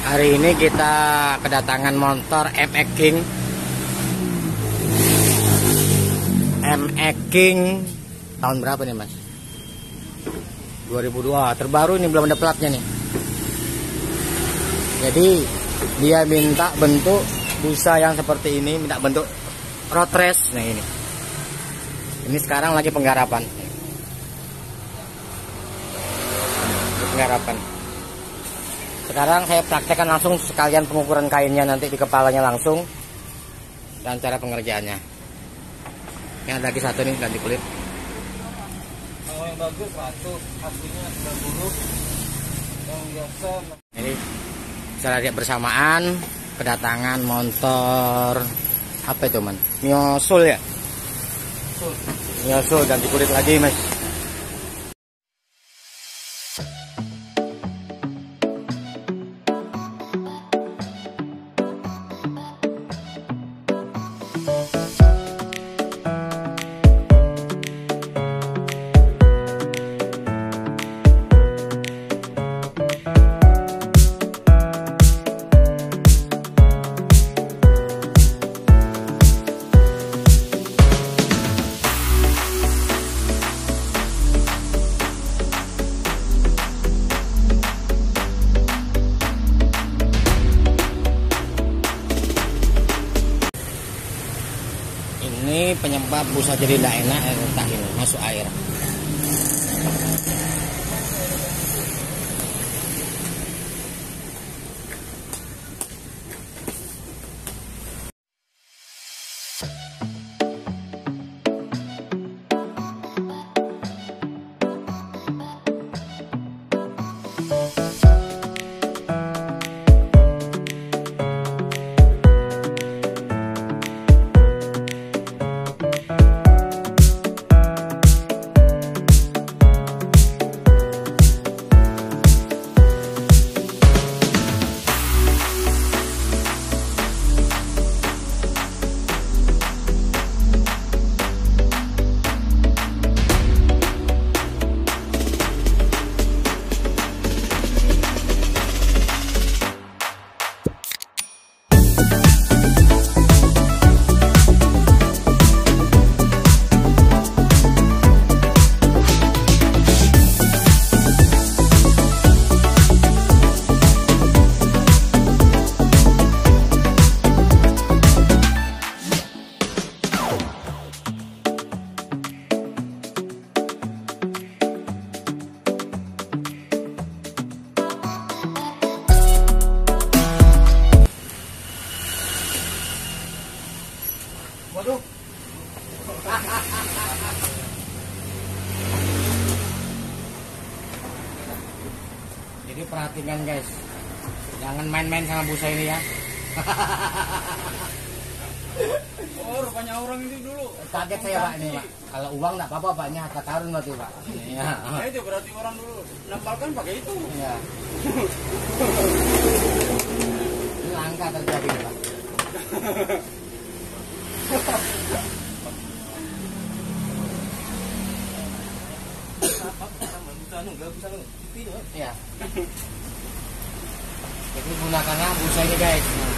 Hari ini kita kedatangan motor MX King MX King tahun berapa nih mas? 2002 terbaru ini belum ada platnya nih. Jadi dia minta bentuk busa yang seperti ini minta bentuk road race. Nah ini. Ini sekarang lagi penggarapan. Penggarapan sekarang saya praktekkan langsung sekalian pengukuran kainnya nanti di kepalanya langsung dan cara pengerjaannya. Ini ada lagi satu nih ganti kulit. Kalau yang bagus 100 aslinya 90 yang biasa ini bisa lihat bersamaan kedatangan motor apa itu man? Miosul ya? Sul. Miosul ganti kulit lagi mas penyebab busa jadi tidak enak eh, entah ini masuk air perhatikan guys. Jangan main-main sama busa ini ya. Oh rupanya orang itu dulu. Kaget saya pak ini pak. Kalau uang nggak apa-apa pak. Ini harta karun berarti pak. Ya itu berarti orang dulu. Nampalkan pakai itu. Ya ini langka terjadi pak. Itu ya jadi gunakannya busa guys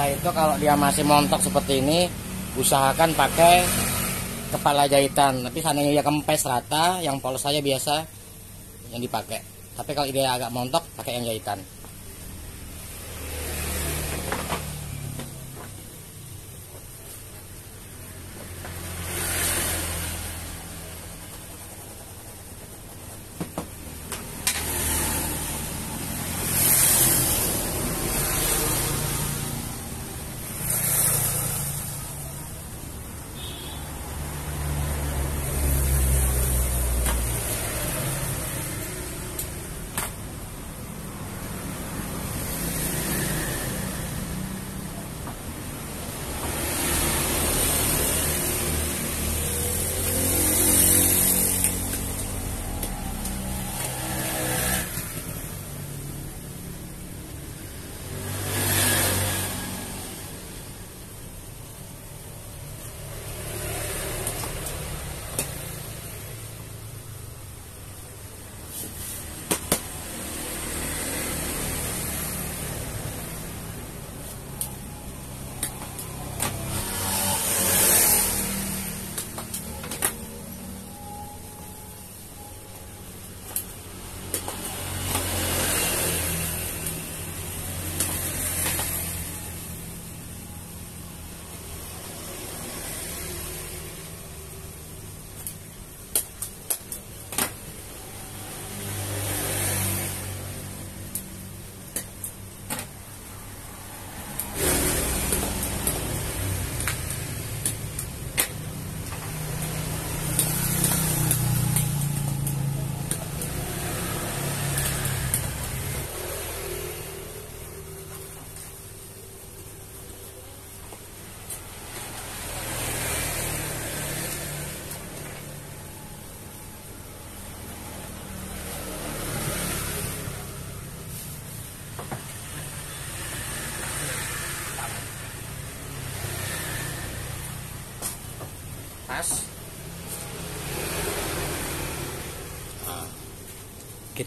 Jadi busa itu kalau dia masih montok seperti ini, usahakan pakai kepala jahitan. Tapi seandainya dia kempes rata, yang polos saja biasa yang dipakai. Tapi kalau dia agak montok, pakai yang jahitan.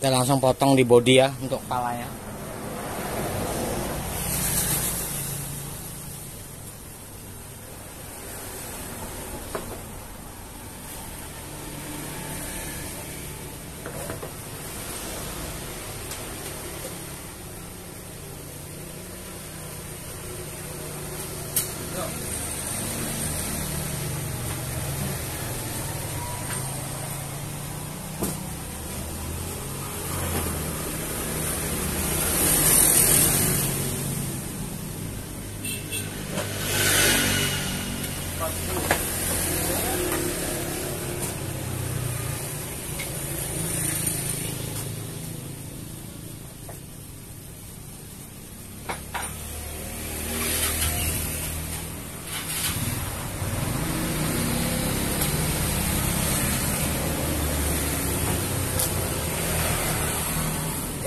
Kita langsung potong di body ya untuk kepalanya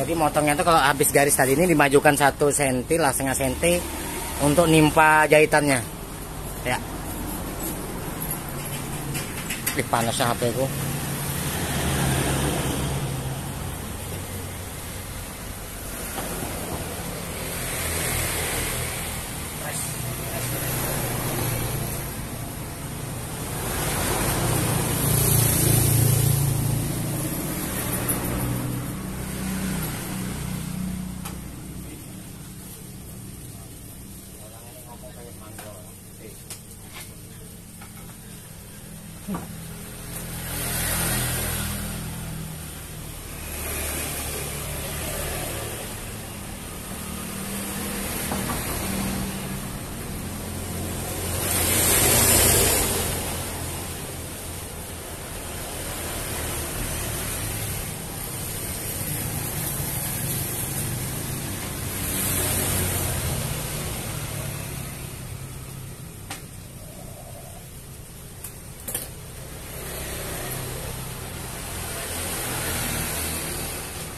Jadi motongnya tuh kalau habis garis tadi ini dimajukan satu senti lah setengah senti untuk nimpa jahitannya. Ya. Ih panasnya HP ku.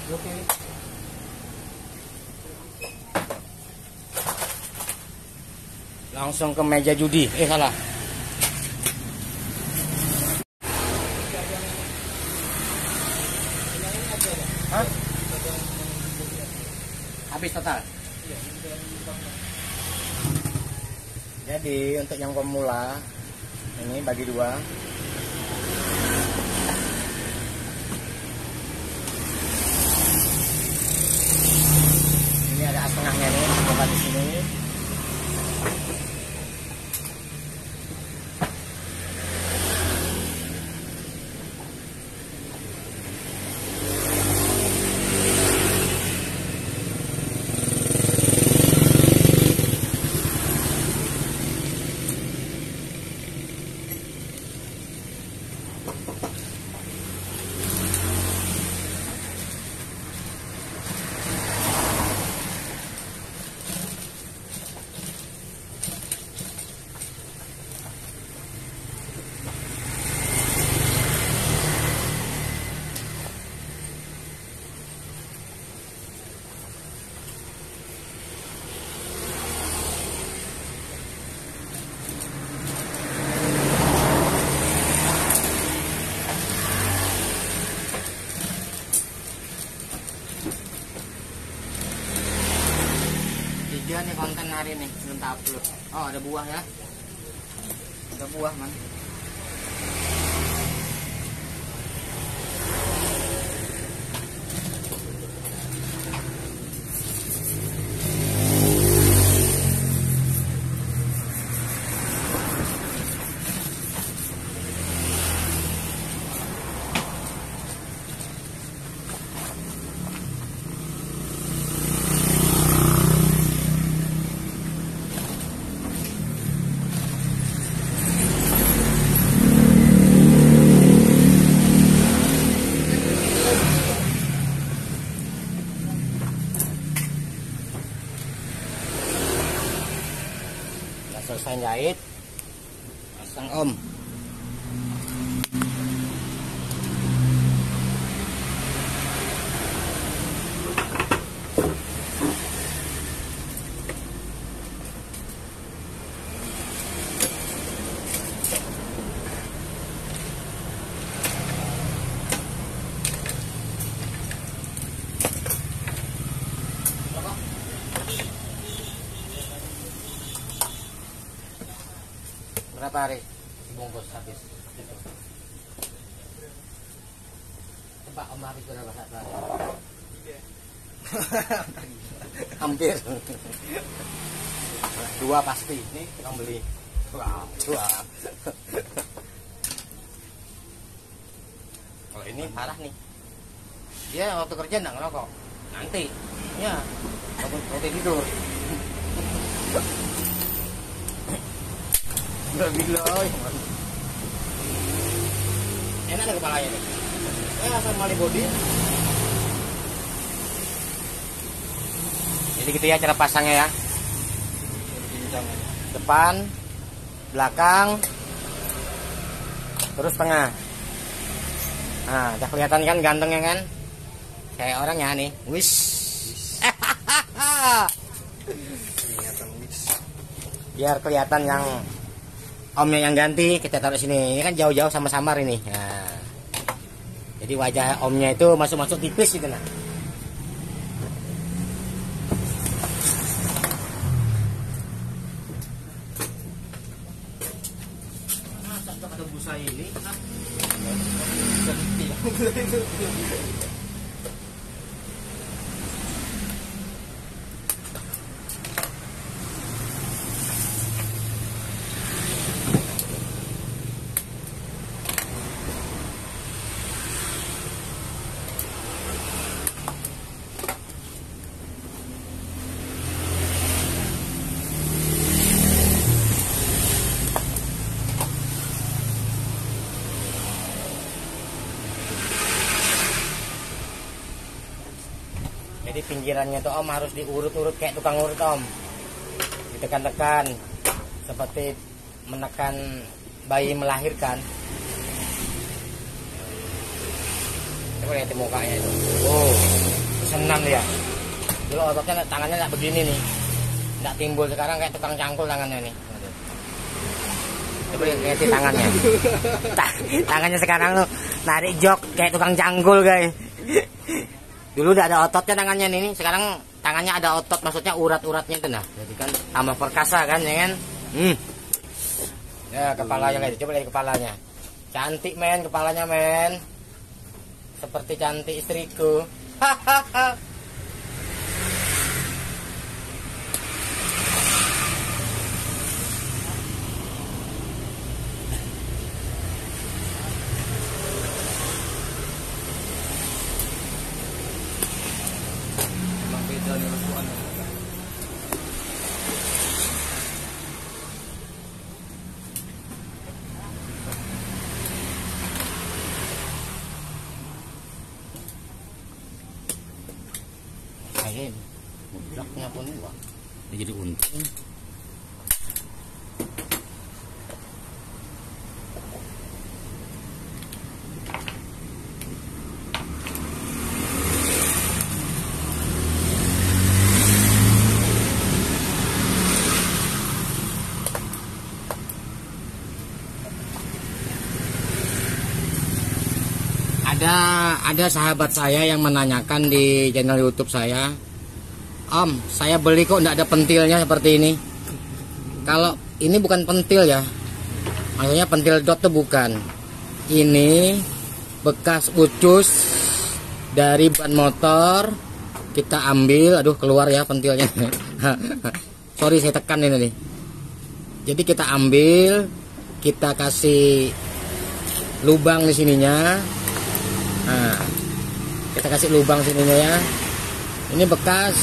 Oke. Langsung ke meja judi. Eh salah. Habis total. jadi untuk yang pemula ini bagi dua ini ada setengahnya nih coba di sini tiga nih konten hari ini belum tak upload. Oh ada buah ya? Ada buah man selesai jahit pasang om berapa hari dibungkus habis. Gitu. coba om habis berapa saat lagi. Hampir. Dua pasti. Ini kita beli. Dua dua. Kalau ini parah nih. Dia waktu kerja nggak ngerokok. Nanti. Ya waktu tidur Enak nih kepalanya nih. Ya asal mali body. Jadi gitu ya cara pasangnya ya. Depan, belakang, terus tengah. Nah, udah kelihatan kan gantengnya kan? Kayak orang ya nih. Wis. Biar kelihatan yang omnya yang ganti kita taruh sini. Ini kan jauh-jauh sama samar ini. Nah, jadi wajah omnya itu masuk-masuk tipis gitu nah masa nggak ada busa ini ah. Jadi pinggirannya tuh om harus diurut-urut kayak tukang urut om. Ditekan-tekan seperti menekan bayi melahirkan. Coba lihat mukanya itu. Oh, senang dia. Dulu ototnya tangannya nggak begini nih. Nggak timbul sekarang kayak tukang cangkul tangannya nih. Coba lihat tangannya. Ta- tangannya sekarang tuh narik jok kayak tukang cangkul guys. Dulu udah ada ototnya tangannya nih, sekarang tangannya ada otot, maksudnya urat-uratnya itu nah. Jadi kan tambah perkasa kan, ya kan? Hmm. Ya kepalanya lihat, coba lihat kepalanya. Cantik men kepalanya men. Seperti cantik istriku. Hahaha. Dia jadi untung. ada ada sahabat saya yang menanyakan di channel YouTube saya, Om, saya beli kok tidak ada pentilnya seperti ini. Kalau ini bukan pentil ya, maksudnya pentil dot itu bukan. Ini bekas ucus dari ban motor kita ambil, aduh keluar ya pentilnya. Sorry saya tekan ini nih. Jadi kita ambil, kita kasih lubang di sininya, Nah, kita kasih lubang sininya ya. Ini bekas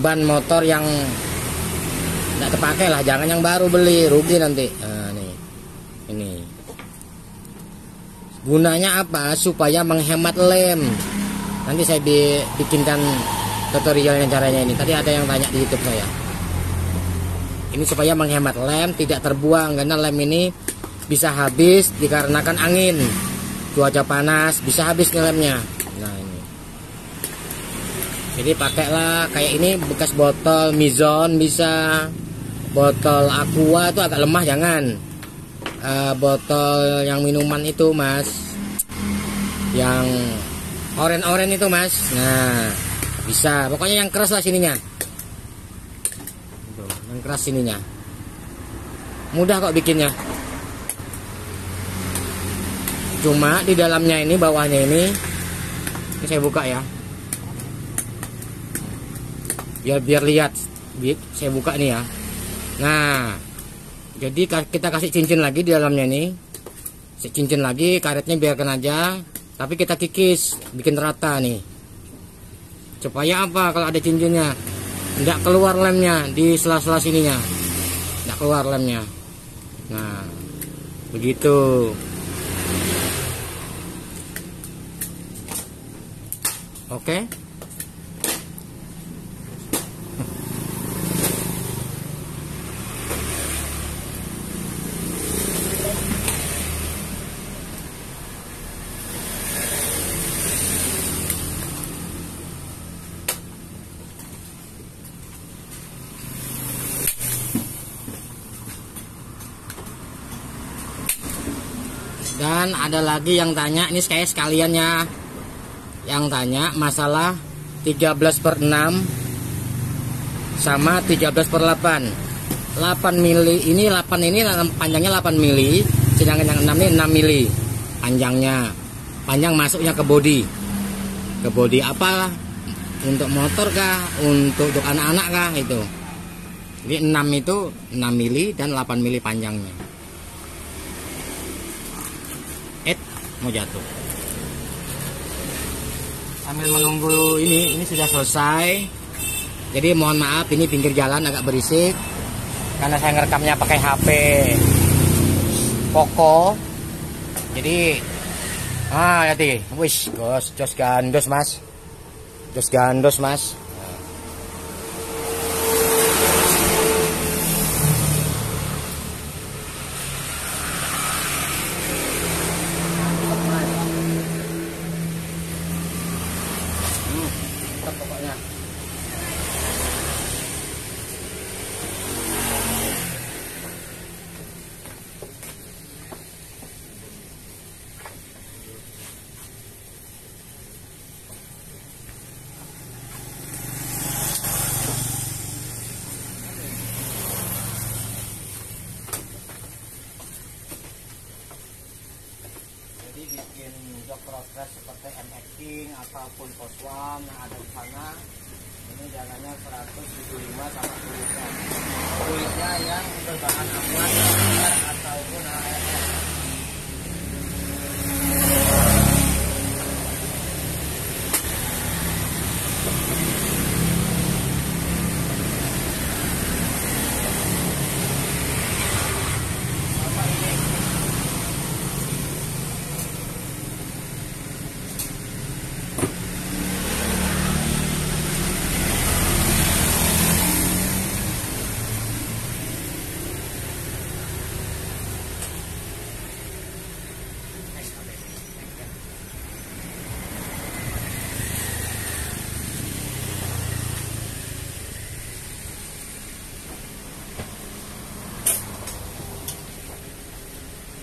ban motor yang tidak terpakai lah, jangan yang baru beli, rugi nanti. Nah, nih. Ini. Gunanya apa? Supaya menghemat lem. Nanti saya bi- bikinkan tutorialnya caranya ini. Tadi ada yang tanya di YouTube saya. Ini supaya menghemat lem, tidak terbuang karena lem ini bisa habis dikarenakan angin cuaca panas bisa habis lemnya jadi pakailah kayak ini bekas botol mizon bisa. Botol aqua itu agak lemah jangan. Eh, botol yang minuman itu mas. Yang oren-oren itu mas. Nah bisa. Pokoknya yang keras lah sininya. Yang keras sininya. Mudah kok bikinnya. Cuma di dalamnya ini bawahnya ini ini saya buka ya biar biar lihat. Saya buka nih ya. Nah jadi kita kasih cincin lagi di dalamnya Si cincin lagi karetnya biarkan aja. Tapi kita kikis bikin rata nih. Supaya apa? Kalau ada cincinnya tidak keluar lemnya di sela-sela sininya. Tidak keluar lemnya. Nah begitu. Oke. Dan ada lagi yang tanya, ini kayak sekalian ya. Yang tanya masalah 13 per 6 sama 13 per 8 8 mili ini 8 ini panjangnya 8 mili sedangkan yang 6 ini 6 mili. Panjangnya. Panjang masuknya ke body. Ke body apa? Untuk motor kah? Untuk untuk anak-anak kah? Itu jadi 6 itu 6 mili dan 8 mili panjangnya eh mau jatuh. Sambil menunggu ini ini sudah selesai. Jadi mohon maaf ini pinggir jalan agak berisik. Karena saya ngerekamnya pakai HP Poco. Jadi ah lihat nih wis gos jos gandos mas. Jos gandos mas Mantap pokoknya. seperti MX Ataupun Poswan yang ada di sana ini jalannya 175 sama kulitnya kulitnya yang berbahan aman ataupun AFF Sama ini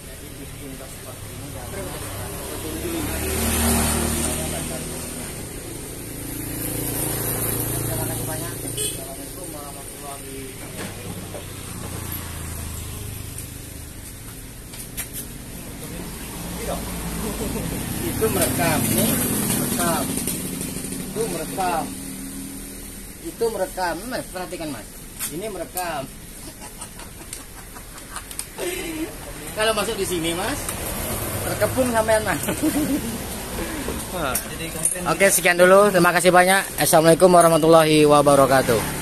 Jadi bikin tas seperti ini dan Terima kasih banyak. Assalamualaikum warahmatullahi wabarakatuh. Itu merekam, nih merekam. Itu merekam. Itu merekam, mas perhatikan mas. Ini merekam. Kalau masuk di sini mas, terkepung sampean mas. Oke sekian dulu, terima kasih banyak. Assalamualaikum warahmatullahi wabarakatuh.